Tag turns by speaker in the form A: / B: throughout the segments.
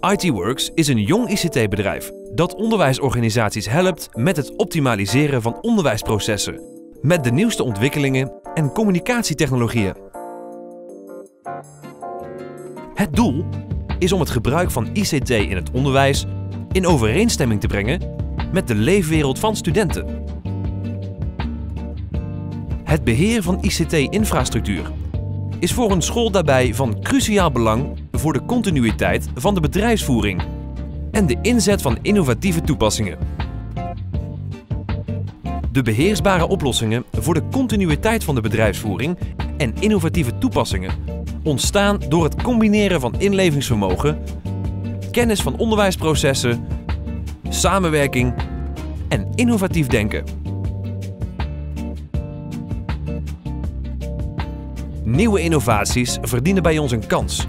A: ITworks is een jong ICT-bedrijf dat onderwijsorganisaties helpt met het optimaliseren van onderwijsprocessen, met de nieuwste ontwikkelingen en communicatietechnologieën. Het doel is om het gebruik van ICT in het onderwijs in overeenstemming te brengen met de leefwereld van studenten. Het beheer van ICT-infrastructuur is voor een school daarbij van cruciaal belang voor de continuïteit van de bedrijfsvoering en de inzet van innovatieve toepassingen. De beheersbare oplossingen voor de continuïteit van de bedrijfsvoering en innovatieve toepassingen ontstaan door het combineren van inlevingsvermogen, kennis van onderwijsprocessen, samenwerking en innovatief denken. Nieuwe innovaties verdienen bij ons een kans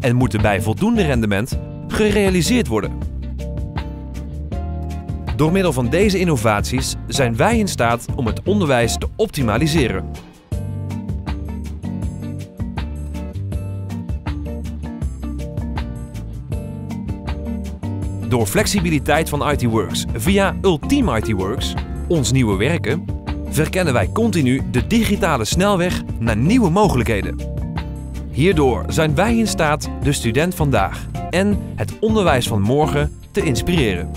A: en moeten bij voldoende rendement gerealiseerd worden. Door middel van deze innovaties zijn wij in staat om het onderwijs te optimaliseren. Door flexibiliteit van ITworks via Ultime ITworks, ons nieuwe werken, verkennen wij continu de digitale snelweg naar nieuwe mogelijkheden. Hierdoor zijn wij in staat de student vandaag en het onderwijs van morgen te inspireren.